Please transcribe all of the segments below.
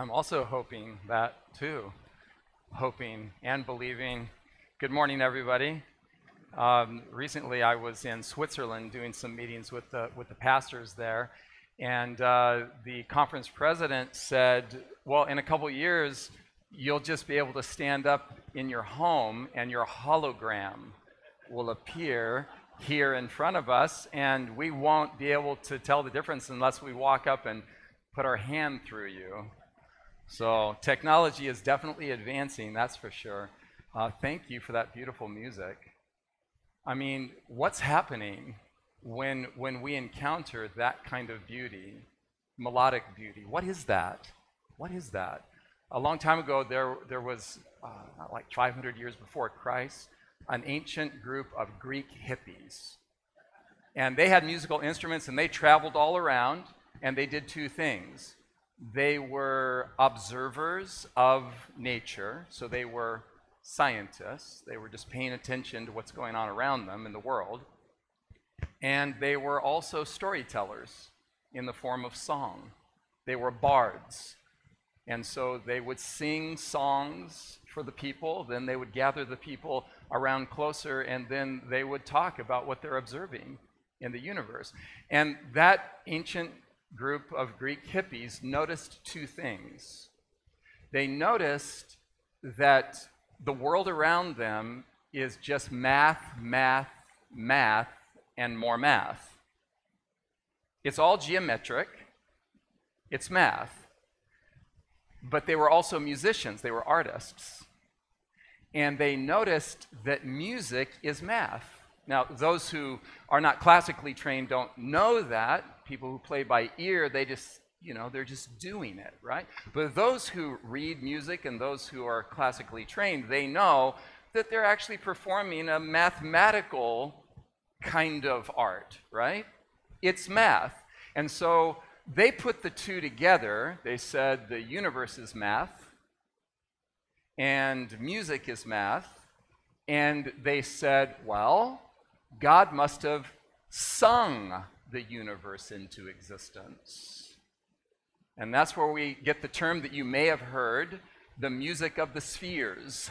I'm also hoping that too. Hoping and believing. Good morning, everybody. Um, recently, I was in Switzerland doing some meetings with the, with the pastors there, and uh, the conference president said, Well, in a couple years, you'll just be able to stand up in your home and your hologram will appear here in front of us, and we won't be able to tell the difference unless we walk up and put our hand through you. So, technology is definitely advancing, that's for sure. Uh, thank you for that beautiful music. I mean, what's happening when, when we encounter that kind of beauty, melodic beauty? What is that? What is that? A long time ago, there, there was, uh, like 500 years before Christ, an ancient group of Greek hippies. And they had musical instruments and they traveled all around and they did two things. They were observers of nature, so they were scientists. They were just paying attention to what's going on around them in the world. And they were also storytellers in the form of song. They were bards. And so they would sing songs for the people, then they would gather the people around closer, and then they would talk about what they're observing in the universe. And that ancient group of Greek hippies noticed two things. They noticed that the world around them is just math, math, math, and more math. It's all geometric, it's math. But they were also musicians, they were artists. And they noticed that music is math. Now, those who are not classically trained don't know that. People who play by ear, they just, you know, they're just doing it, right? But those who read music and those who are classically trained, they know that they're actually performing a mathematical kind of art, right? It's math. And so they put the two together. They said the universe is math and music is math. And they said, well, God must have sung the universe into existence. And that's where we get the term that you may have heard the music of the spheres.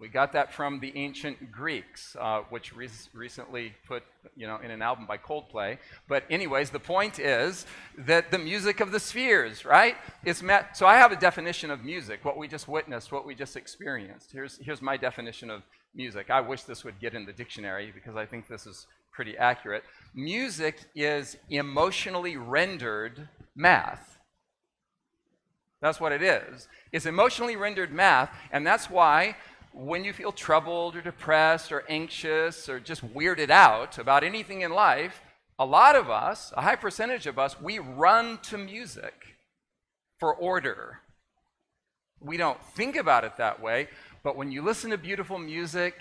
We got that from the ancient Greeks, uh, which re- recently put, you know, in an album by Coldplay. But anyways, the point is that the music of the spheres, right? It's met. So I have a definition of music, what we just witnessed, what we just experienced. Here's, here's my definition of music. I wish this would get in the dictionary because I think this is pretty accurate. Music is emotionally rendered math. That's what it is. It's emotionally rendered math, and that's why when you feel troubled or depressed or anxious or just weirded out about anything in life, a lot of us, a high percentage of us, we run to music for order. We don't think about it that way, but when you listen to beautiful music,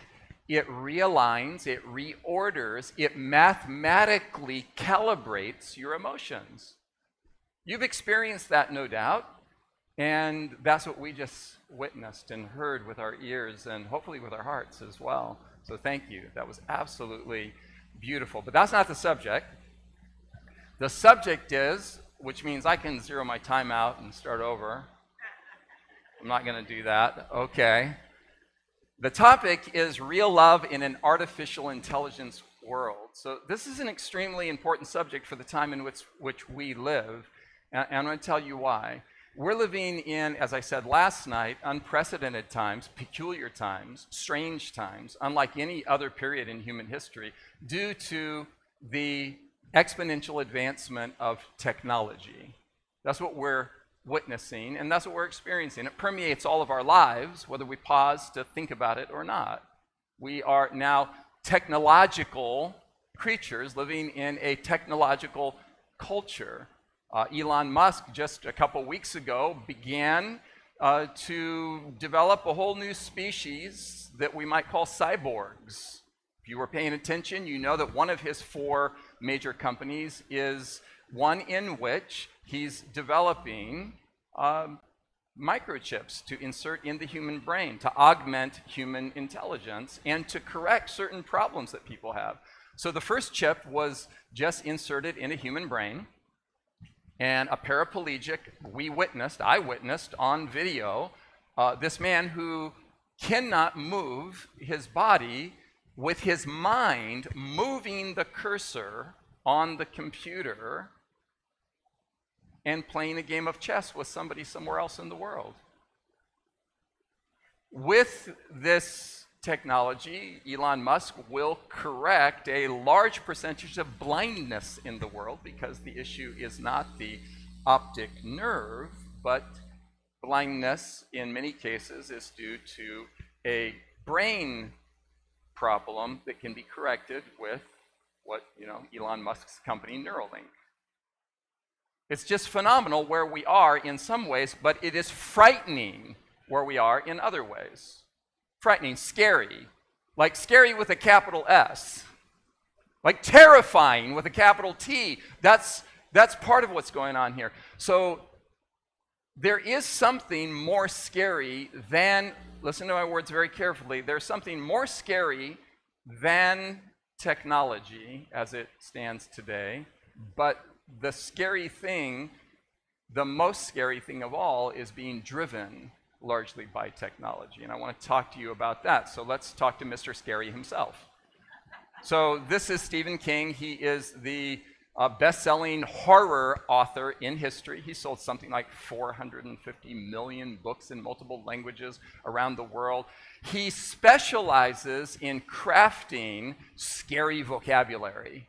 it realigns, it reorders, it mathematically calibrates your emotions. You've experienced that, no doubt. And that's what we just witnessed and heard with our ears and hopefully with our hearts as well. So thank you. That was absolutely beautiful. But that's not the subject. The subject is, which means I can zero my time out and start over. I'm not going to do that. Okay. The topic is real love in an artificial intelligence world. So, this is an extremely important subject for the time in which, which we live. And I'm going to tell you why. We're living in, as I said last night, unprecedented times, peculiar times, strange times, unlike any other period in human history, due to the exponential advancement of technology. That's what we're witnessing, and that's what we're experiencing. It permeates all of our lives, whether we pause to think about it or not. We are now technological creatures living in a technological culture. Uh, Elon Musk, just a couple weeks ago, began uh, to develop a whole new species that we might call cyborgs. If you were paying attention, you know that one of his four major companies is one in which he's developing um, microchips to insert in the human brain to augment human intelligence and to correct certain problems that people have. So the first chip was just inserted in a human brain and a paraplegic. We witnessed, I witnessed on video, uh, this man who cannot move his body with his mind moving the cursor on the computer and playing a game of chess with somebody somewhere else in the world. With this technology, Elon Musk will correct a large percentage of blindness in the world because the issue is not the optic nerve, but blindness in many cases is due to a brain problem that can be corrected with what, you know, Elon Musk's company Neuralink. It's just phenomenal where we are in some ways, but it is frightening where we are in other ways. Frightening, scary, like scary with a capital S, like terrifying with a capital T. That's, that's part of what's going on here. So there is something more scary than, listen to my words very carefully, there's something more scary than technology as it stands today, but the scary thing, the most scary thing of all, is being driven largely by technology. And I want to talk to you about that. So let's talk to Mr. Scary himself. So this is Stephen King. He is the uh, best-selling horror author in history. He sold something like 450 million books in multiple languages around the world. He specializes in crafting scary vocabulary.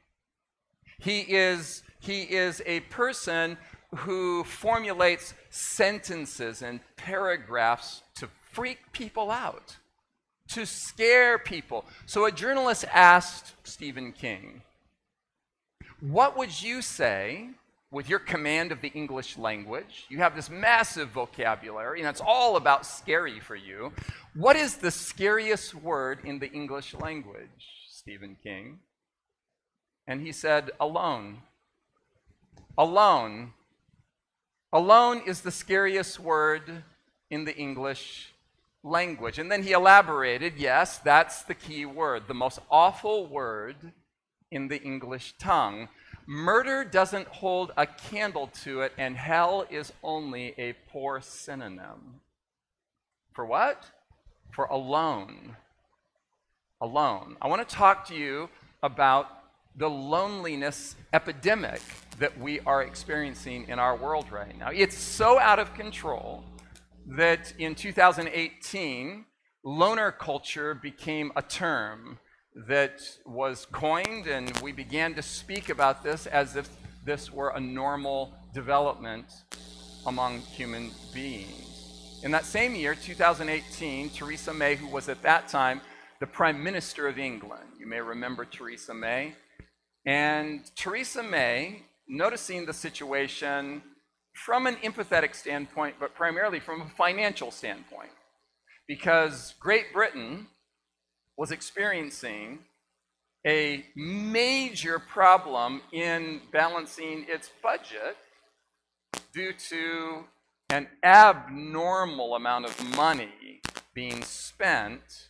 He is, he is a person who formulates sentences and paragraphs to freak people out, to scare people. So a journalist asked Stephen King, What would you say with your command of the English language? You have this massive vocabulary, and it's all about scary for you. What is the scariest word in the English language, Stephen King? And he said, Alone. Alone Alone is the scariest word in the English language. And then he elaborated yes, that's the key word, the most awful word in the English tongue. Murder doesn't hold a candle to it, and hell is only a poor synonym. For what? For alone. Alone. I want to talk to you about the loneliness epidemic that we are experiencing in our world right now. It's so out of control that in 2018, loner culture became a term that was coined, and we began to speak about this as if this were a normal development among human beings. In that same year, 2018, Theresa May, who was at that time the Prime Minister of England, you may remember Theresa May, and Theresa May, noticing the situation from an empathetic standpoint, but primarily from a financial standpoint, because Great Britain was experiencing a major problem in balancing its budget due to an abnormal amount of money being spent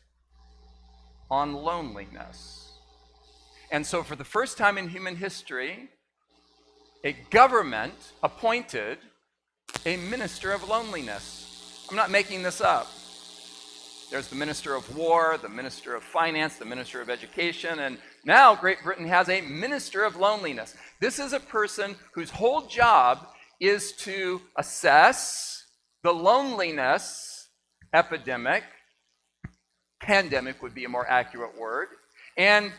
on loneliness. And so, for the first time in human history, a government appointed a minister of loneliness. I'm not making this up. There's the minister of war, the minister of finance, the minister of education, and now Great Britain has a minister of loneliness. This is a person whose whole job is to assess the loneliness epidemic, pandemic would be a more accurate word, and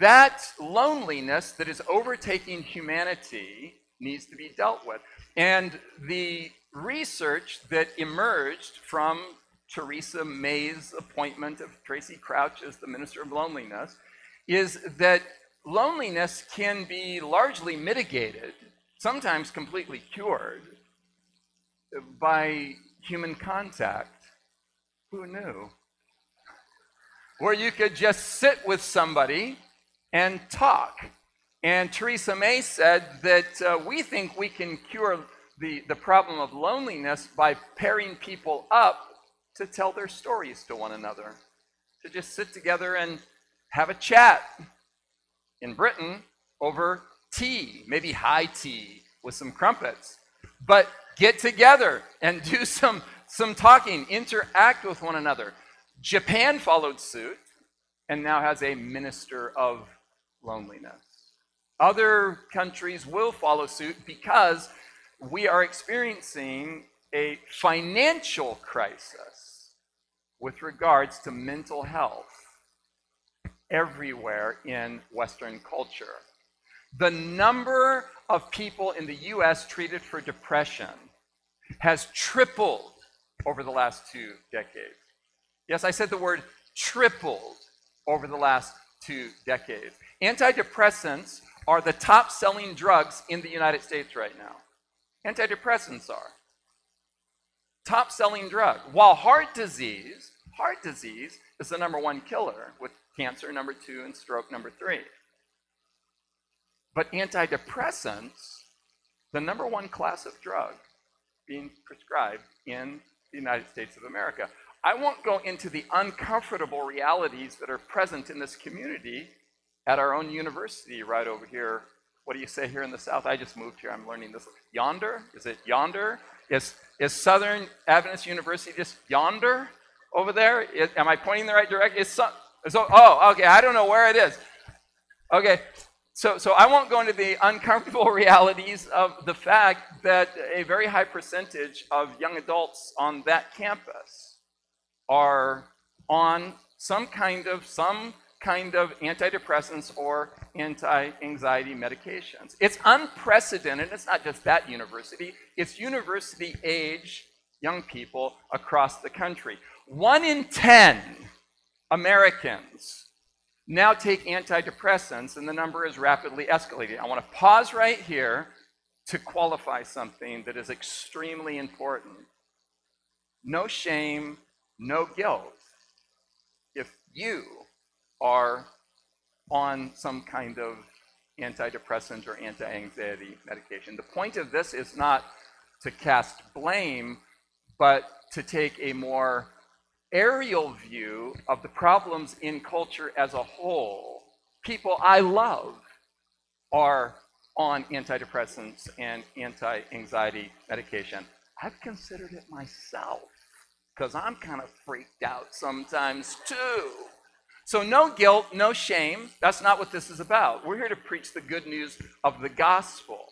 that loneliness that is overtaking humanity needs to be dealt with. And the research that emerged from Theresa May's appointment of Tracey Crouch as the Minister of Loneliness is that loneliness can be largely mitigated, sometimes completely cured, by human contact. Who knew? Where you could just sit with somebody and talk. And Theresa May said that uh, we think we can cure the, the problem of loneliness by pairing people up to tell their stories to one another, to just sit together and have a chat. In Britain, over tea, maybe high tea, with some crumpets. But get together and do some, some talking, interact with one another. Japan followed suit and now has a minister of loneliness. Other countries will follow suit because we are experiencing a financial crisis with regards to mental health everywhere in Western culture. The number of people in the US treated for depression has tripled over the last two decades. Yes, I said the word tripled over the last two decades. Antidepressants are the top selling drugs in the United States right now. Antidepressants are. Top selling drug. While heart disease, heart disease is the number one killer, with cancer number two and stroke number three. But antidepressants, the number one class of drug being prescribed in the United States of America. I won't go into the uncomfortable realities that are present in this community at our own university right over here. What do you say here in the South? I just moved here. I'm learning this. Yonder? Is it yonder? Is, is Southern Adventist University just yonder over there? Is, am I pointing the right direction? Is some, so, oh, okay. I don't know where it is. Okay. So, so I won't go into the uncomfortable realities of the fact that a very high percentage of young adults on that campus are on some kind of some kind of antidepressants or anti-anxiety medications. It's unprecedented. It's not just that university. It's university age young people across the country. One in 10 Americans now take antidepressants, and the number is rapidly escalating. I want to pause right here to qualify something that is extremely important. No shame, no guilt. If you are on some kind of antidepressant or anti anxiety medication. The point of this is not to cast blame, but to take a more aerial view of the problems in culture as a whole. People I love are on antidepressants and anti anxiety medication. I've considered it myself because I'm kind of freaked out sometimes too. So, no guilt, no shame. That's not what this is about. We're here to preach the good news of the gospel.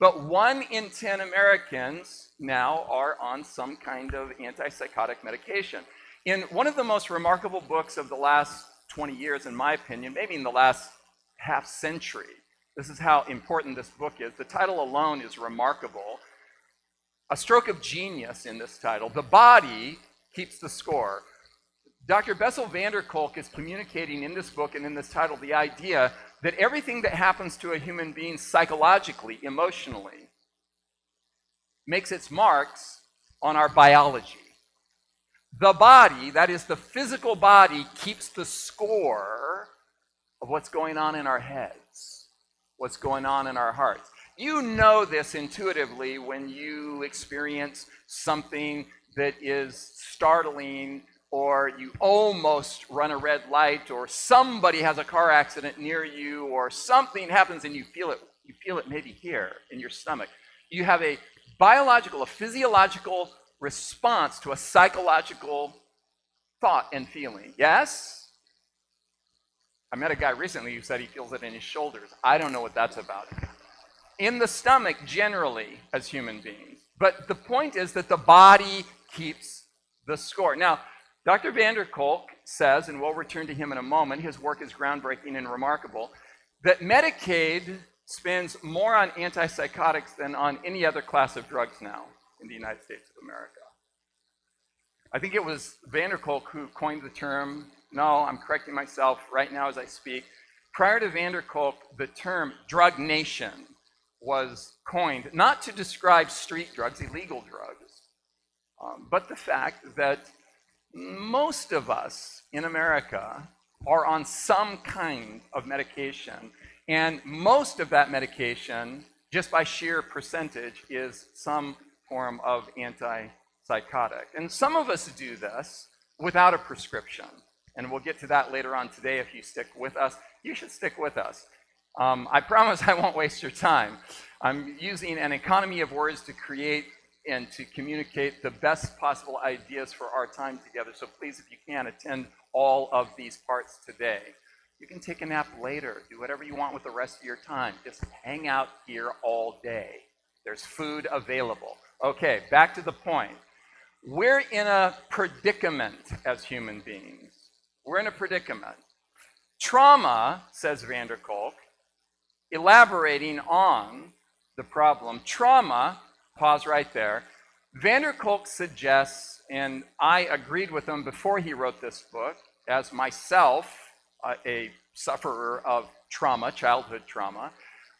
But one in 10 Americans now are on some kind of antipsychotic medication. In one of the most remarkable books of the last 20 years, in my opinion, maybe in the last half century, this is how important this book is. The title alone is remarkable. A stroke of genius in this title. The body keeps the score. Dr. Bessel van der Kolk is communicating in this book and in this title the idea that everything that happens to a human being psychologically, emotionally, makes its marks on our biology. The body, that is the physical body, keeps the score of what's going on in our heads, what's going on in our hearts. You know this intuitively when you experience something that is startling or you almost run a red light, or somebody has a car accident near you, or something happens and you feel it, you feel it maybe here in your stomach. You have a biological, a physiological response to a psychological thought and feeling. Yes? I met a guy recently who said he feels it in his shoulders. I don't know what that's about. In the stomach, generally, as human beings. But the point is that the body keeps the score. Now, Dr. van der Kolk says, and we'll return to him in a moment, his work is groundbreaking and remarkable, that Medicaid spends more on antipsychotics than on any other class of drugs now in the United States of America. I think it was van der Kolk who coined the term. No, I'm correcting myself right now as I speak. Prior to van der Kolk, the term drug nation was coined not to describe street drugs, illegal drugs, um, but the fact that most of us in America are on some kind of medication, and most of that medication, just by sheer percentage, is some form of antipsychotic. And some of us do this without a prescription. And we'll get to that later on today if you stick with us. You should stick with us. Um, I promise I won't waste your time. I'm using an economy of words to create and to communicate the best possible ideas for our time together. So please, if you can, attend all of these parts today. You can take a nap later, do whatever you want with the rest of your time. Just hang out here all day. There's food available. Okay, back to the point. We're in a predicament as human beings. We're in a predicament. Trauma, says van der Kolk, elaborating on the problem, trauma, pause right there. Van der Kolk suggests, and I agreed with him before he wrote this book, as myself, a sufferer of trauma, childhood trauma,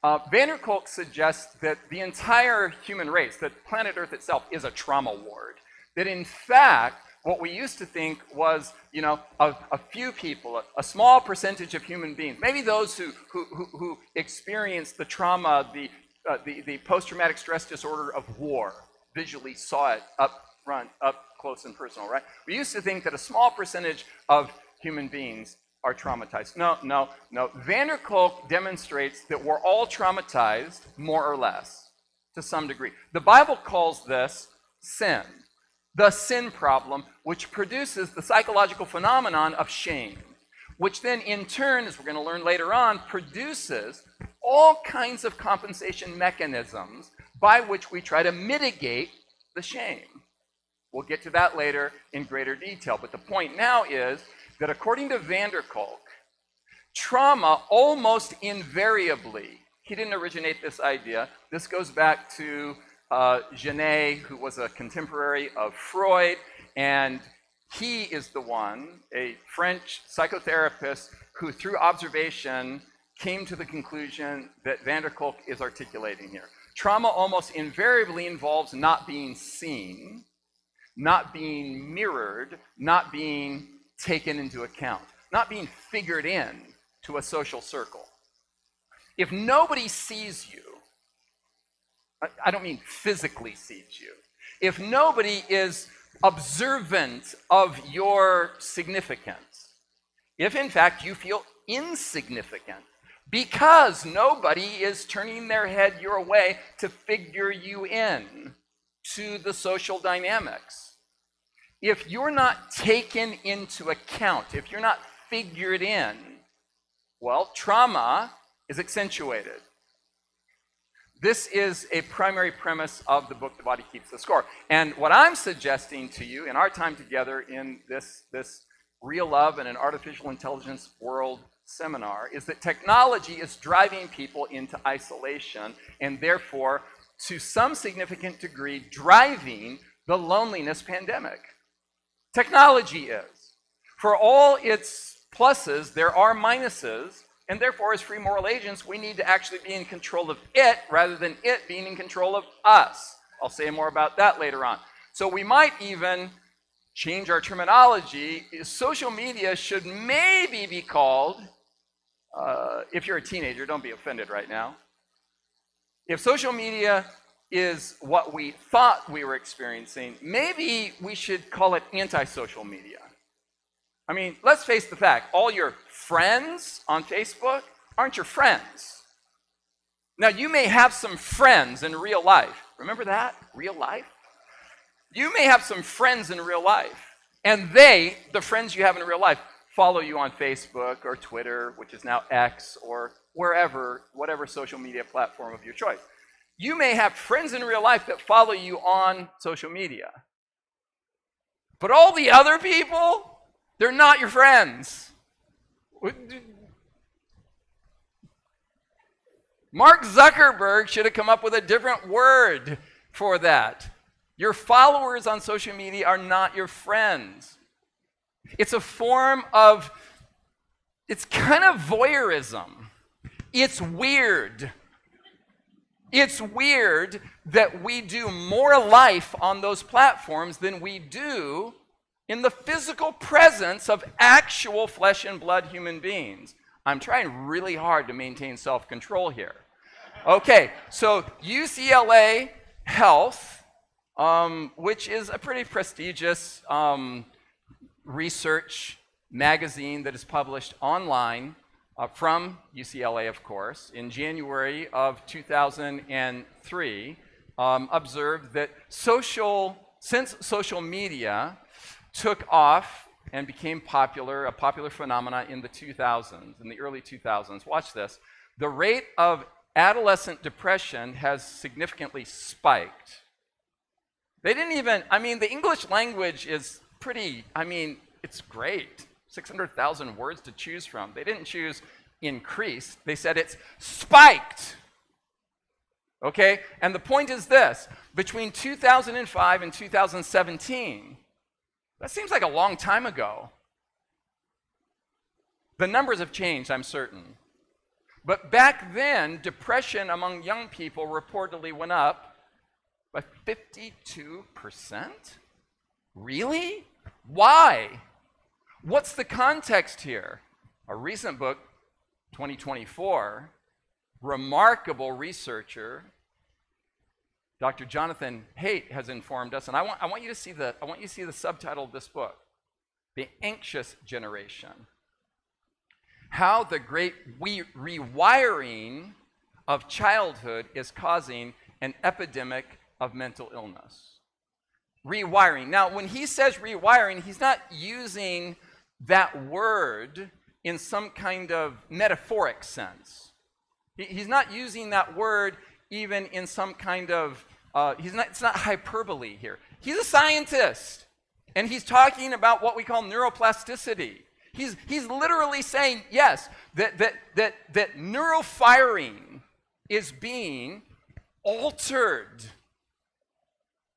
uh, van der Kolk suggests that the entire human race, that planet Earth itself, is a trauma ward. That in fact, what we used to think was, you know, a, a few people, a, a, small percentage of human beings, maybe those who, who, who, who experienced the trauma, the, uh, the, the post-traumatic stress disorder of war, visually saw it up front, up close and personal, right? We used to think that a small percentage of human beings are traumatized. No, no, no. Van der Kolk demonstrates that we're all traumatized, more or less, to some degree. The Bible calls this sin, the sin problem, which produces the psychological phenomenon of shame, which then in turn, as we're going to learn later on, produces all kinds of compensation mechanisms by which we try to mitigate the shame. We'll get to that later in greater detail. But the point now is that according to van der Kolk, trauma almost invariably, he didn't originate this idea, this goes back to uh, Janet, who was a contemporary of Freud, and he is the one, a French psychotherapist, who through observation came to the conclusion that van der Kolk is articulating here. Trauma almost invariably involves not being seen, not being mirrored, not being taken into account, not being figured in to a social circle. If nobody sees you, I don't mean physically sees you, if nobody is observant of your significance, if in fact you feel insignificant because nobody is turning their head your way to figure you in to the social dynamics, if you're not taken into account, if you're not figured in, well, trauma is accentuated. This is a primary premise of the book, The Body Keeps the Score. And what I'm suggesting to you in our time together in this, this Real Love and an Artificial Intelligence World seminar is that technology is driving people into isolation and therefore, to some significant degree, driving the loneliness pandemic. Technology is. For all its pluses, there are minuses, and therefore, as free moral agents, we need to actually be in control of it rather than it being in control of us. I'll say more about that later on. So we might even change our terminology. Social media should maybe be called, uh, if you're a teenager, don't be offended right now. If social media is what we thought we were experiencing, maybe we should call it anti-social media. I mean, let's face the fact, all your friends on Facebook aren't your friends. Now, you may have some friends in real life. Remember that? Real life? You may have some friends in real life, and they, the friends you have in real life, follow you on Facebook or Twitter, which is now X, or wherever, whatever social media platform of your choice. You may have friends in real life that follow you on social media. But all the other people, they're not your friends. Mark Zuckerberg should have come up with a different word for that. Your followers on social media are not your friends. It's a form of, it's kind of voyeurism. It's weird. It's weird that we do more life on those platforms than we do in the physical presence of actual flesh and blood human beings. I'm trying really hard to maintain self control here. Okay, so UCLA Health, um, which is a pretty prestigious um, research magazine that is published online, uh, from UCLA, of course, in January of 2003, um, observed that social, since social media took off and became popular, a popular phenomenon in the 2000s, in the early 2000s, watch this, the rate of adolescent depression has significantly spiked. They didn't even, I mean, the English language is pretty, I mean, it's great. 600,000 words to choose from. They didn't choose increased, they said it's spiked. Okay? And the point is this between 2005 and 2017, that seems like a long time ago. The numbers have changed, I'm certain. But back then, depression among young people reportedly went up by 52%? Really? Why? What's the context here? A recent book, 2024, remarkable researcher, Dr. Jonathan Haidt, has informed us, and I want, I want you to see the I want you to see the subtitle of this book, The Anxious Generation how the great re- rewiring of childhood is causing an epidemic of mental illness. Rewiring. Now, when he says rewiring, he's not using that word in some kind of metaphoric sense. He's not using that word even in some kind of, uh, he's not, it's not hyperbole here. He's a scientist, and he's talking about what we call neuroplasticity. He's, he's literally saying, yes, that, that, that, that neural firing is being altered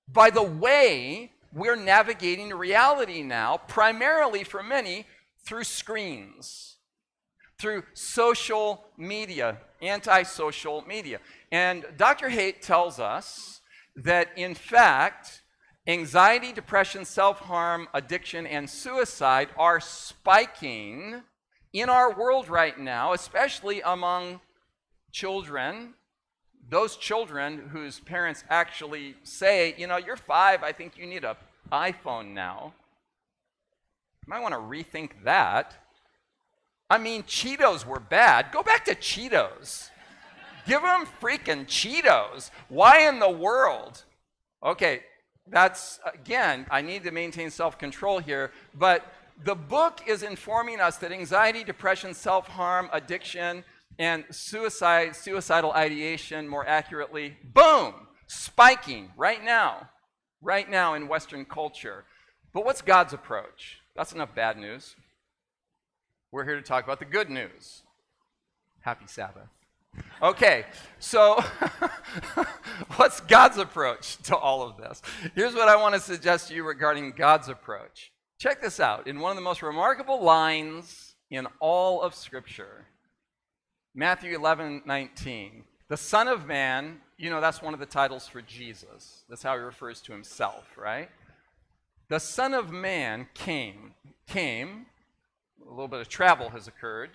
by the way we're navigating reality now, primarily for many through screens, through social media, anti-social media. And Dr. Haidt tells us that, in fact, Anxiety, depression, self harm, addiction, and suicide are spiking in our world right now, especially among children. Those children whose parents actually say, you know, you're five, I think you need an iPhone now. You might want to rethink that. I mean, Cheetos were bad. Go back to Cheetos. Give them freaking Cheetos. Why in the world? Okay, that's, again, I need to maintain self control here, but the book is informing us that anxiety, depression, self harm, addiction, and suicide, suicidal ideation, more accurately, boom, spiking right now, right now in Western culture. But what's God's approach? That's enough bad news. We're here to talk about the good news. Happy Sabbath. Okay, so what's God's approach to all of this? Here's what I want to suggest to you regarding God's approach. Check this out. In one of the most remarkable lines in all of Scripture, Matthew 11 19, the Son of Man, you know, that's one of the titles for Jesus. That's how he refers to himself, right? The Son of Man came, came, a little bit of travel has occurred,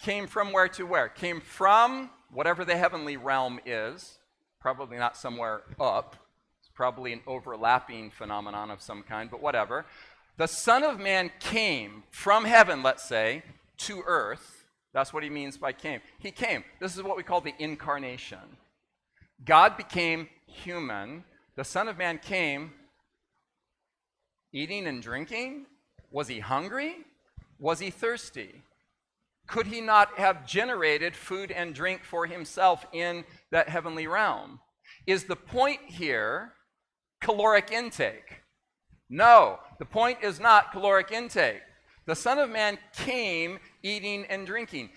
came from where to where? Came from whatever the heavenly realm is, probably not somewhere up. It's probably an overlapping phenomenon of some kind, but whatever. The Son of Man came from heaven, let's say, to earth. That's what he means by came. He came. This is what we call the incarnation. God became human. The Son of Man came eating and drinking. Was he hungry? Was he thirsty? could he not have generated food and drink for himself in that heavenly realm? Is the point here caloric intake? No, the point is not caloric intake. The Son of Man came eating and drinking.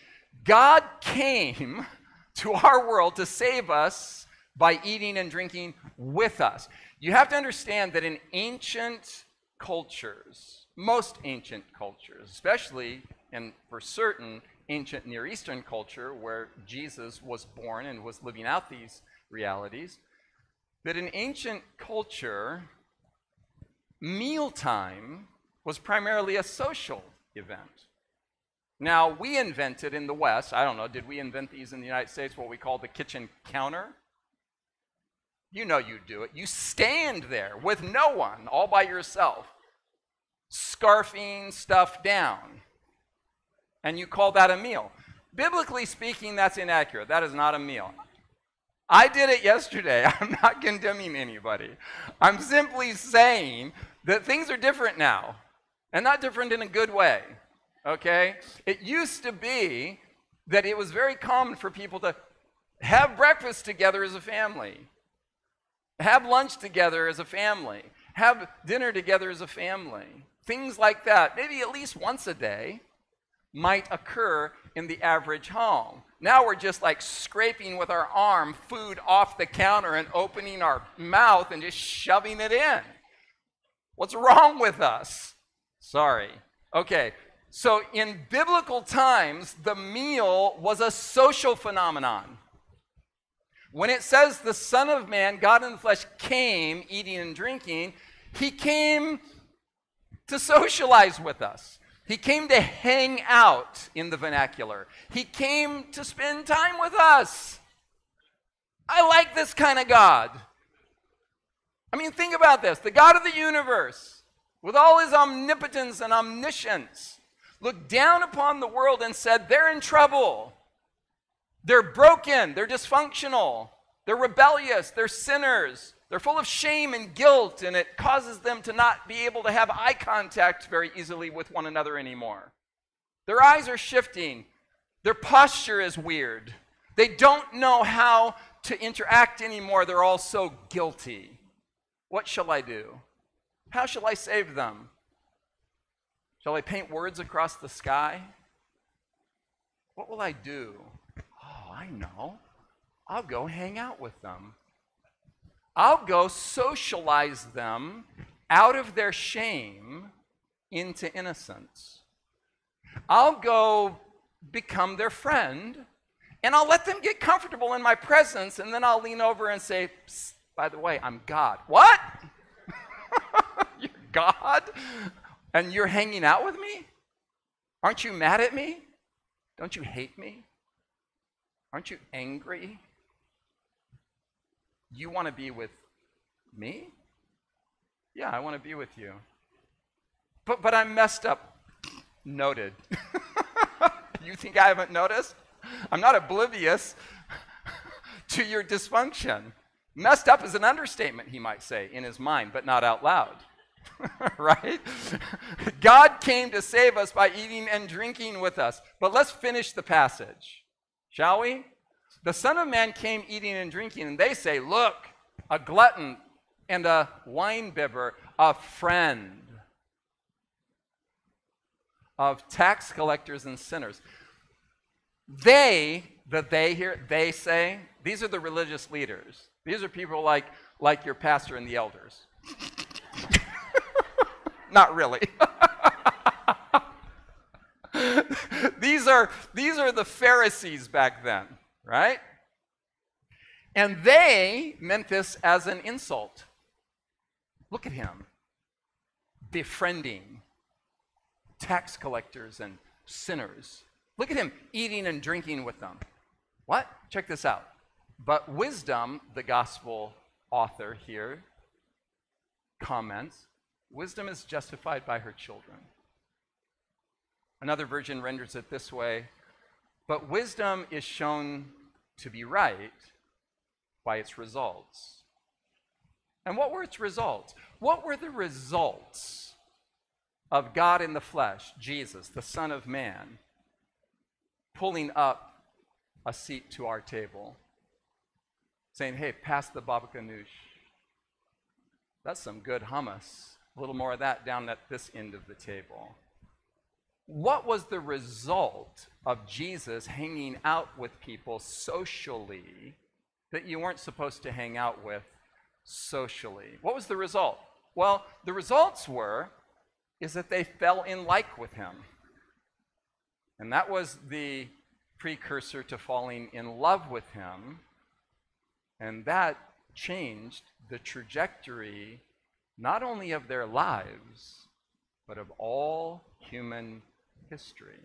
God came to our world to save us by eating and drinking with us. You have to understand that in ancient cultures, most ancient cultures, especially and for certain ancient Near Eastern culture where Jesus was born and was living out these realities, that in ancient culture, mealtime was primarily a social event. Now, we invented in the West, I don't know, did we invent these in the United States, what we call the kitchen counter? You know you do it. You stand there with no one, all by yourself, scarfing stuff down and you call that a meal. Biblically speaking, that's inaccurate. That is not a meal. I did it yesterday. I'm not condemning anybody. I'm simply saying that things are different now, and not different in a good way. Okay? It used to be that it was very common for people to have breakfast together as a family, have lunch together as a family, have dinner together as a family. Things like that, maybe at least once a day, might occur in the average home. Now we're just like scraping with our arm food off the counter and opening our mouth and just shoving it in. What's wrong with us? Sorry. Okay, so in biblical times, the meal was a social phenomenon. When it says the Son of Man, God in the flesh, came eating and drinking, he came to socialize with us. He came to hang out in the vernacular. He came to spend time with us. I like this kind of God. I mean, think about this the God of the universe, with all his omnipotence and omniscience, looked down upon the world and said, They're in trouble. They're broken. They're dysfunctional. They're rebellious. They're sinners. They're full of shame and guilt, and it causes them to not be able to have eye contact very easily with one another anymore. Their eyes are shifting. Their posture is weird. They don't know how to interact anymore. They're all so guilty. What shall I do? How shall I save them? Shall I paint words across the sky? What will I do? Oh, I know. I'll go hang out with them. I'll go socialize them out of their shame into innocence. I'll go become their friend and I'll let them get comfortable in my presence and then I'll lean over and say, by the way, I'm God. What? God? And you're hanging out with me? Aren't you mad at me? Don't you hate me? Aren't you angry? You want to be with me? Yeah, I want to be with you. But, but I'm messed up. Noted. you think I haven't noticed? I'm not oblivious to your dysfunction. Messed up is an understatement, he might say, in his mind, but not out loud. right? God came to save us by eating and drinking with us. But let's finish the passage, shall we? The Son of Man came eating and drinking, and they say, Look, a glutton and a winebibber, a friend of tax collectors and sinners. They, the they here, they say, these are the religious leaders. These are people like, like your pastor and the elders. Not really. these, are, these are the Pharisees back then right? And they meant this as an insult. Look at him befriending tax collectors and sinners. Look at him eating and drinking with them. What? Check this out. But wisdom, the gospel author here comments, wisdom is justified by her children. Another version renders it this way but wisdom is shown to be right by its results. And what were its results? What were the results of God in the flesh, Jesus, the Son of Man, pulling up a seat to our table, saying, Hey, pass the baba ganoush. That's some good hummus. A little more of that down at this end of the table what was the result of Jesus hanging out with people socially that you weren't supposed to hang out with socially? What was the result? Well, the results were is that they fell in like with him. And that was the precursor to falling in love with him. And that changed the trajectory not only of their lives, but of all human history.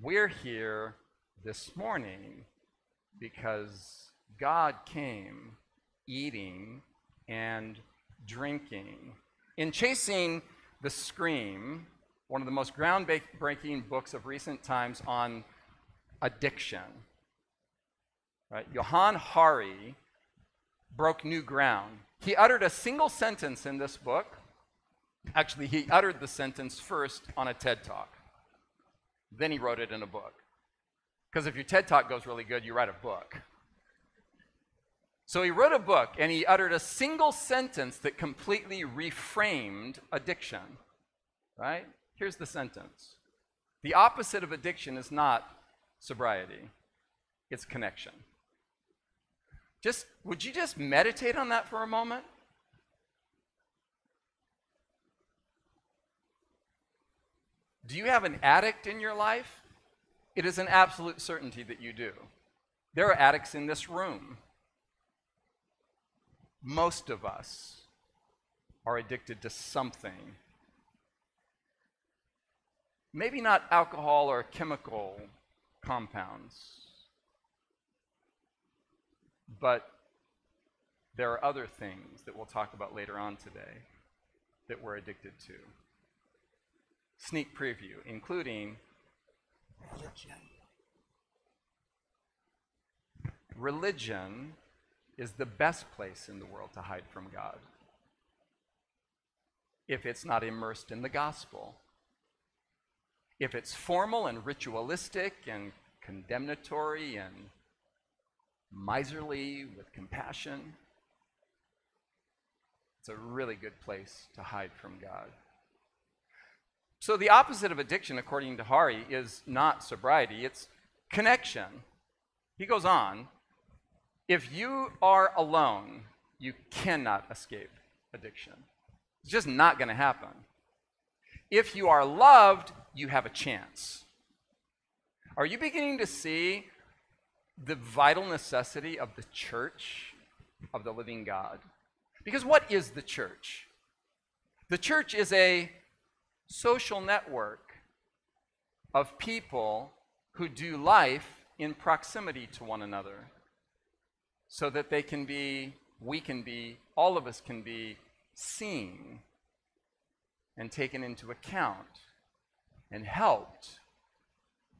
We're here this morning because God came eating and drinking. In chasing the scream, one of the most groundbreaking books of recent times on addiction. Right? Johann Hari broke new ground. He uttered a single sentence in this book. Actually, he uttered the sentence first on a TED talk. Then he wrote it in a book. Because if your TED talk goes really good, you write a book. So he wrote a book and he uttered a single sentence that completely reframed addiction. Right? Here's the sentence The opposite of addiction is not sobriety, it's connection. Just would you just meditate on that for a moment? Do you have an addict in your life? It is an absolute certainty that you do. There are addicts in this room. Most of us are addicted to something. Maybe not alcohol or chemical compounds, but there are other things that we'll talk about later on today that we're addicted to. Sneak preview, including religion. Religion is the best place in the world to hide from God if it's not immersed in the gospel. If it's formal and ritualistic and condemnatory and miserly with compassion, it's a really good place to hide from God. So, the opposite of addiction, according to Hari, is not sobriety, it's connection. He goes on if you are alone, you cannot escape addiction. It's just not going to happen. If you are loved, you have a chance. Are you beginning to see the vital necessity of the church of the living God? Because what is the church? The church is a social network of people who do life in proximity to one another so that they can be, we can be, all of us can be seen and taken into account and helped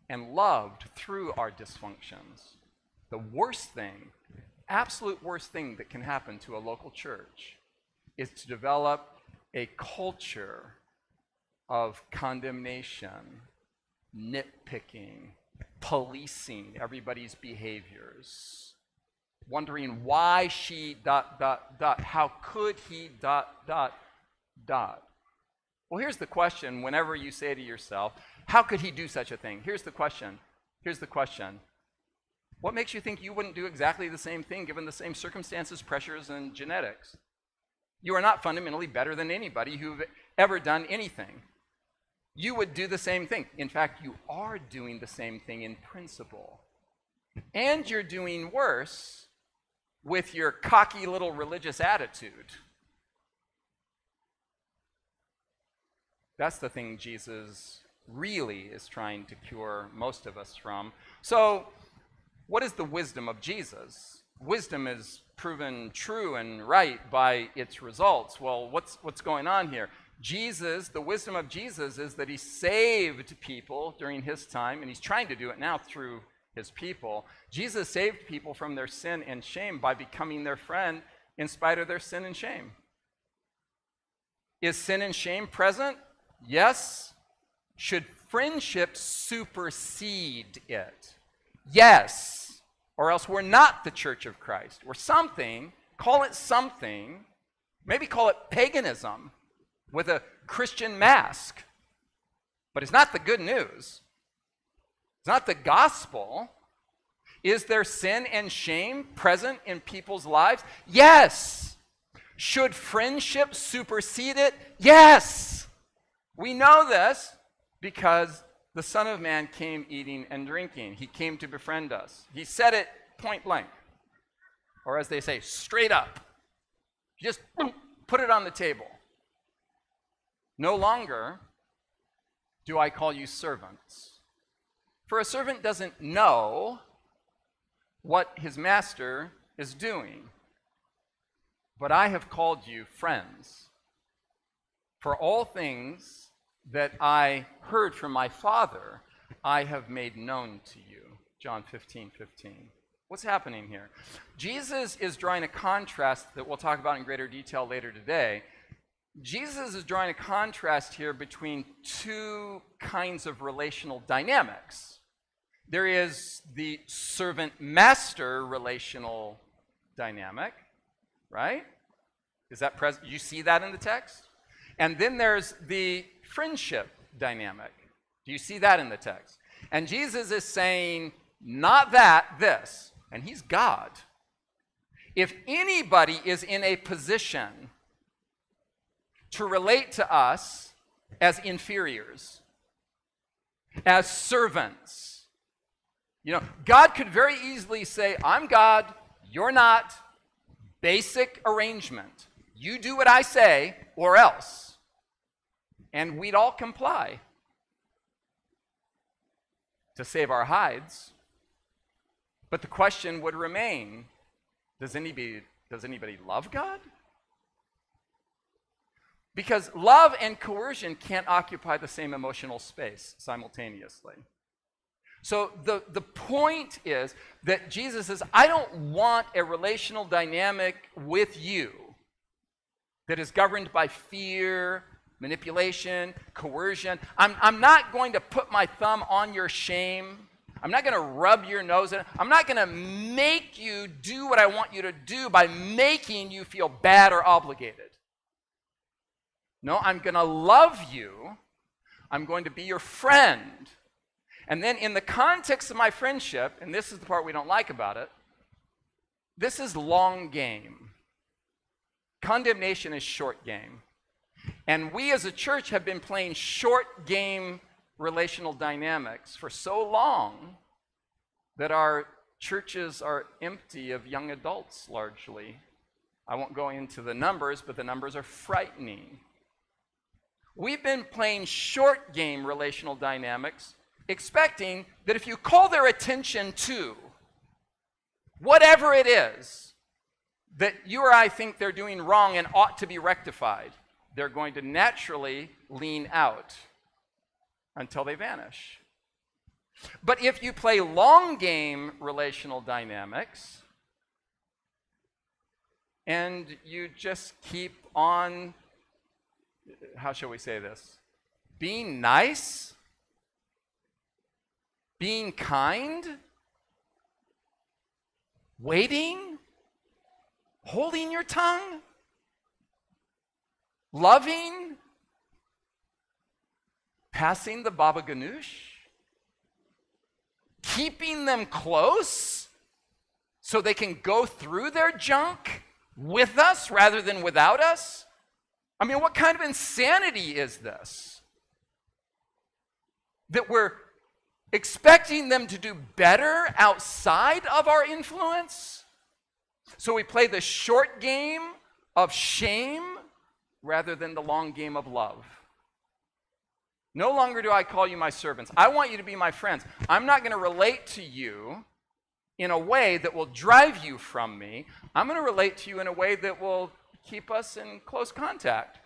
and loved through our dysfunctions. The worst thing, absolute worst thing that can happen to a local church is to develop a culture of condemnation, nitpicking, policing everybody's behaviors, wondering why she dot dot dot, how could he dot dot dot. Well, here's the question whenever you say to yourself, how could he do such a thing? Here's the question. Here's the question. What makes you think you wouldn't do exactly the same thing given the same circumstances, pressures, and genetics? You are not fundamentally better than anybody who've ever done anything you would do the same thing. In fact, you are doing the same thing in principle. And you're doing worse with your cocky little religious attitude. That's the thing Jesus really is trying to cure most of us from. So, what is the wisdom of Jesus? Wisdom is proven true and right by its results. Well, what's, what's going on here? Jesus, the wisdom of Jesus is that he saved people during his time, and he's trying to do it now through his people. Jesus saved people from their sin and shame by becoming their friend in spite of their sin and shame. Is sin and shame present? Yes. Should friendship supersede it? Yes. Or else we're not the church of Christ. We're something, call it something, maybe call it paganism with a Christian mask. But it's not the good news. It's not the gospel. Is there sin and shame present in people's lives? Yes. Should friendship supersede it? Yes. We know this because the Son of Man came eating and drinking. He came to befriend us. He said it point blank, or as they say, straight up. Just put it on the table. No longer do I call you servants. For a servant doesn't know what his master is doing. But I have called you friends. For all things that I heard from my Father, I have made known to you. John 15, 15. What's happening here? Jesus is drawing a contrast that we'll talk about in greater detail later today. Jesus is drawing a contrast here between two kinds of relational dynamics. There is the servant master relational dynamic, right? Is that present? You see that in the text? And then there's the friendship dynamic. Do you see that in the text? And Jesus is saying, not that, this. And he's God. If anybody is in a position to relate to us as inferiors, as servants, you know, God could very easily say, I'm God, you're not. Basic arrangement. You do what I say, or else. And we'd all comply to save our hides. But the question would remain does anybody, does anybody love God? Because love and coercion can't occupy the same emotional space simultaneously. So the, the point is that Jesus says, I don't want a relational dynamic with you that is governed by fear, manipulation, coercion. I'm, I'm not going to put my thumb on your shame. I'm not going to rub your nose in it. I'm not going to make you do what I want you to do by making you feel bad or obligated. No, I'm going to love you. I'm going to be your friend. And then, in the context of my friendship, and this is the part we don't like about it, this is long game. Condemnation is short game. And we as a church have been playing short game relational dynamics for so long that our churches are empty of young adults largely. I won't go into the numbers, but the numbers are frightening. We've been playing short game relational dynamics expecting that if you call their attention to whatever it is that you or I think they're doing wrong and ought to be rectified, they're going to naturally lean out until they vanish. But if you play long game relational dynamics and you just keep on, how shall we say this? Being nice being kind, waiting, holding your tongue, loving, passing the baba ganoush, keeping them close so they can go through their junk with us rather than without us? I mean, what kind of insanity is this? That we're expecting them to do better outside of our influence. So we play the short game of shame rather than the long game of love. No longer do I call you my servants. I want you to be my friends. I'm not going to relate to you in a way that will drive you from me. I'm going to relate to you in a way that will keep us in close contact.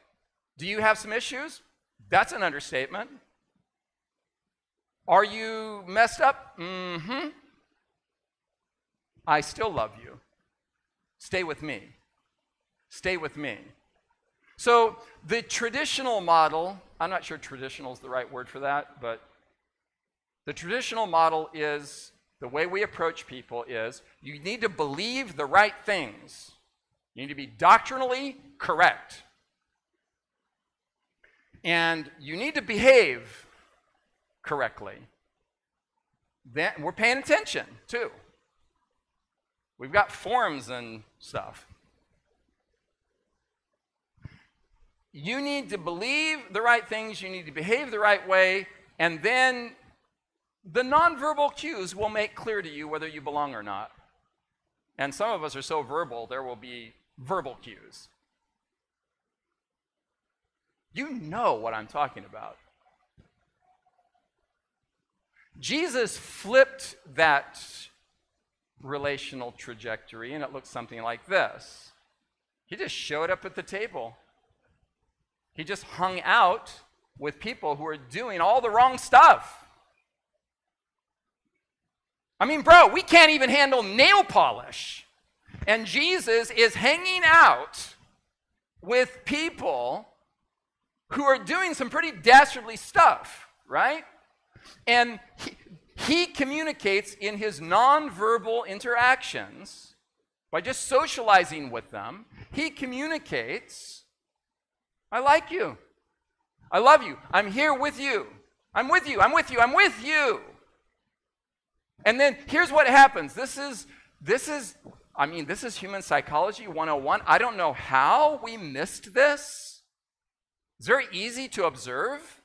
Do you have some issues? That's an understatement. Are you messed up? Mm hmm. I still love you. Stay with me. Stay with me. So, the traditional model, I'm not sure traditional is the right word for that, but the traditional model is the way we approach people is you need to believe the right things. You need to be doctrinally correct. And you need to behave correctly, then we're paying attention too. We've got forms and stuff. You need to believe the right things, you need to behave the right way, and then the nonverbal cues will make clear to you whether you belong or not. And some of us are so verbal, there will be verbal cues. You know what I'm talking about. Jesus flipped that relational trajectory, and it looked something like this. He just showed up at the table. He just hung out with people who are doing all the wrong stuff. I mean, bro, we can't even handle nail polish. And Jesus is hanging out with people who are doing some pretty dastardly stuff, right? And he, he communicates in his nonverbal interactions by just socializing with them. He communicates, I like you. I love you. I'm here with you. I'm with you. I'm with you. I'm with you. And then here's what happens. This is this is I mean, this is human psychology 101. I don't know how we missed this. It's very easy to observe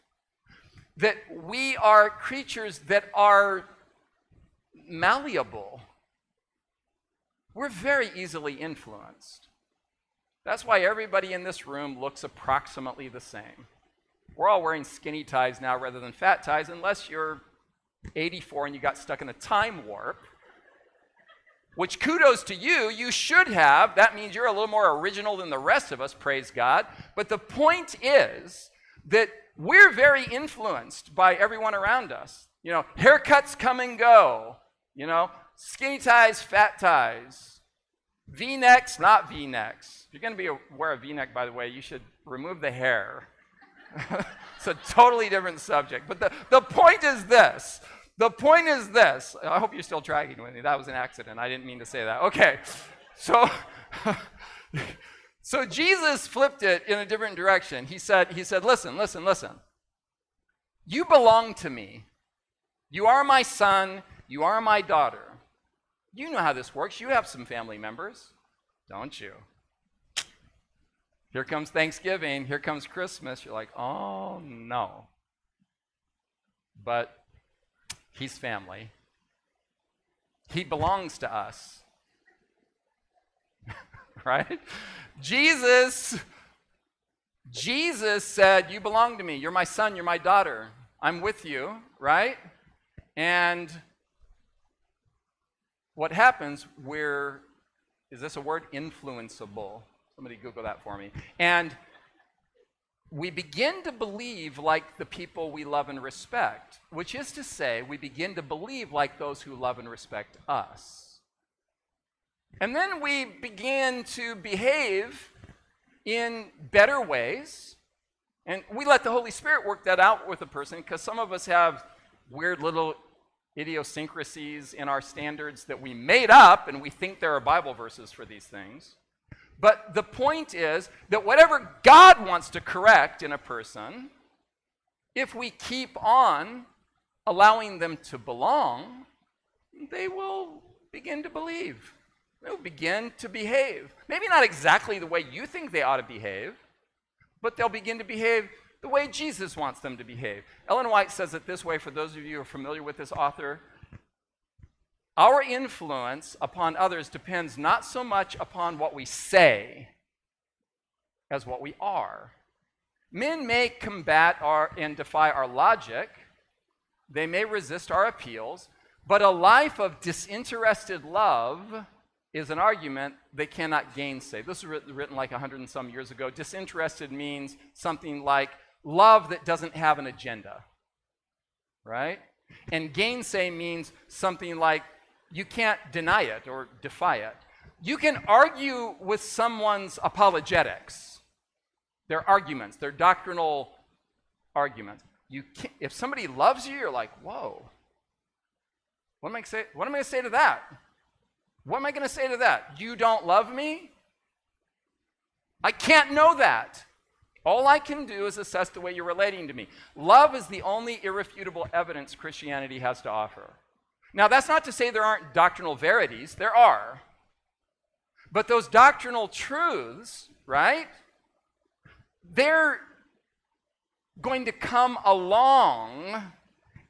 that we are creatures that are malleable. We're very easily influenced. That's why everybody in this room looks approximately the same. We're all wearing skinny ties now rather than fat ties, unless you're 84 and you got stuck in a time warp. Which kudos to you, you should have. That means you're a little more original than the rest of us, praise God. But the point is that we're very influenced by everyone around us. You know, haircuts come and go. You know, skinny ties, fat ties. V necks, not V necks. If you're going to be wear a V neck, by the way, you should remove the hair. it's a totally different subject. But the, the point is this. The point is this. I hope you're still tracking with me. That was an accident. I didn't mean to say that. Okay. So So Jesus flipped it in a different direction. He said, he said, listen, listen, listen. You belong to me. You are my son. You are my daughter. You know how this works. You have some family members, don't you? Here comes Thanksgiving. Here comes Christmas. You're like, oh no. But he's family. He belongs to us. right? Jesus, Jesus said, You belong to me. You're my son. You're my daughter. I'm with you, right? And what happens, we're, is this a word? Influenceable. Somebody Google that for me. And we begin to believe like the people we love and respect, which is to say, we begin to believe like those who love and respect us. And then we begin to behave in better ways. And we let the Holy Spirit work that out with a person because some of us have weird little idiosyncrasies in our standards that we made up and we think there are Bible verses for these things. But the point is that whatever God wants to correct in a person, if we keep on allowing them to belong, they will begin to believe they'll begin to behave. Maybe not exactly the way you think they ought to behave, but they'll begin to behave the way Jesus wants them to behave. Ellen White says it this way for those of you who are familiar with this author. Our influence upon others depends not so much upon what we say as what we are. Men may combat our, and defy our logic, they may resist our appeals, but a life of disinterested love is an argument they cannot gainsay. This was written like hundred and some years ago. Disinterested means something like love that doesn't have an agenda, right? And gainsay means something like you can't deny it or defy it. You can argue with someone's apologetics, their arguments, their doctrinal arguments. You can, if somebody loves you, you're like, whoa. What am I, say, what am I going to say to that? What am I going to say to that? You don't love me? I can't know that. All I can do is assess the way you're relating to me. Love is the only irrefutable evidence Christianity has to offer. Now, that's not to say there aren't doctrinal verities, there are. But those doctrinal truths, right? They're going to come along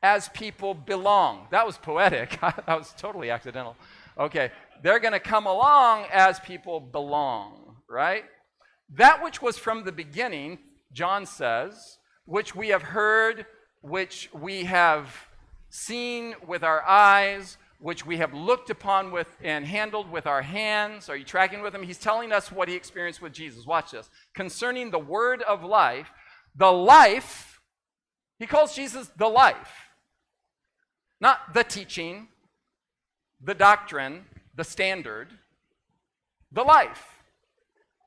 as people belong. That was poetic. that was totally accidental. Okay, they're going to come along as people belong, right? That which was from the beginning, John says, which we have heard, which we have seen with our eyes, which we have looked upon with and handled with our hands. Are you tracking with him? He's telling us what he experienced with Jesus. Watch this. Concerning the word of life, the life He calls Jesus the life, not the teaching, the doctrine, the standard, the life.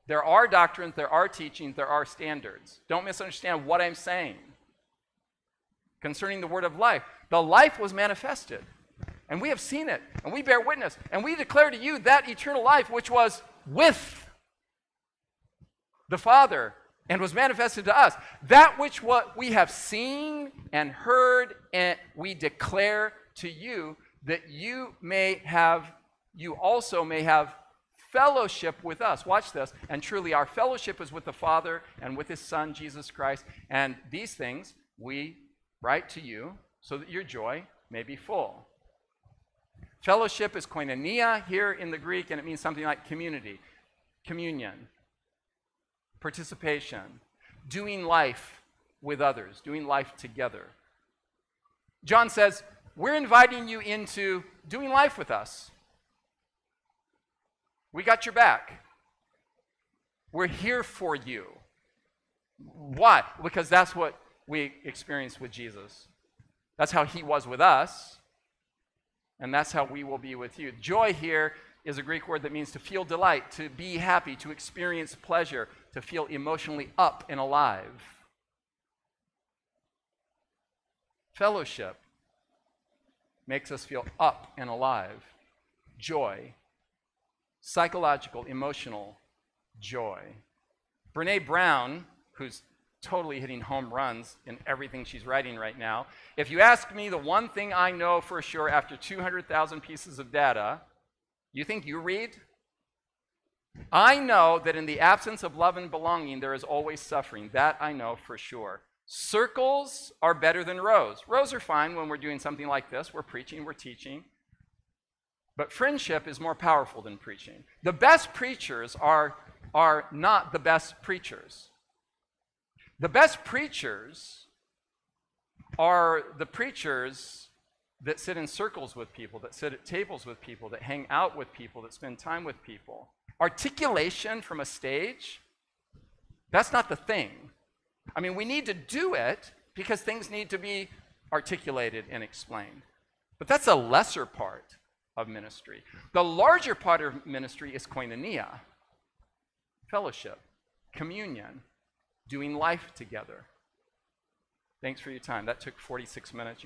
There are doctrines, there are teachings, there are standards. Don't misunderstand what I'm saying concerning the word of life. The life was manifested, and we have seen it, and we bear witness, and we declare to you that eternal life which was with the Father and was manifested to us. That which what we have seen and heard, and we declare to you that you may have, you also may have fellowship with us. Watch this. And truly, our fellowship is with the Father and with His Son, Jesus Christ. And these things we write to you so that your joy may be full. Fellowship is koinonia here in the Greek, and it means something like community, communion, participation, doing life with others, doing life together. John says, We're inviting you into doing life with us. We got your back. We're here for you. Why? Because that's what we experienced with Jesus. That's how he was with us, and that's how we will be with you. Joy here is a Greek word that means to feel delight, to be happy, to experience pleasure, to feel emotionally up and alive. Fellowship makes us feel up and alive. Joy psychological, emotional joy. Brene Brown, who's totally hitting home runs in everything she's writing right now, if you ask me the one thing I know for sure after 200,000 pieces of data, you think you read? I know that in the absence of love and belonging, there is always suffering. That I know for sure. Circles are better than rows. Rows are fine when we're doing something like this. We're preaching, we're teaching. But friendship is more powerful than preaching. The best preachers are, are not the best preachers. The best preachers are the preachers that sit in circles with people, that sit at tables with people, that hang out with people, that spend time with people. Articulation from a stage, that's not the thing. I mean, we need to do it because things need to be articulated and explained. But that's a lesser part of ministry. The larger part of ministry is koinonia, fellowship, communion, doing life together. Thanks for your time. That took 46 minutes. You